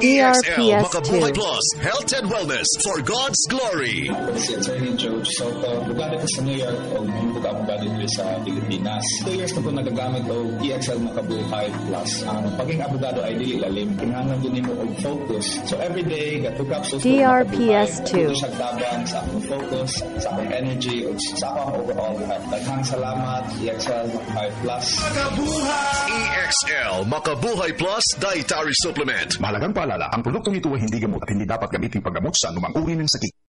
DRPS2. Makabuhay Plus, Health and Wellness for God's Glory. si Attorney George Soto. Bugado ko sa New York o mga abogado dito sa Pilipinas. Two years na po nagagamit o EXL Makabuhay Plus. Ang paging abogado ay dili lalim. Kinahanglan din mo og focus. So every day, gato capsules ko DRPS2. Ito siya tabang sa akong focus, sa akong energy, o sa akong overall health. Daghang salamat, EXL Makabuhay Plus. EXL Makabuhay Plus Dietary Supplement. Mahalagang paalala, ang produktong ito ay hindi gamot at hindi dapat gamitin paggamot sa anumang uri ng sakit.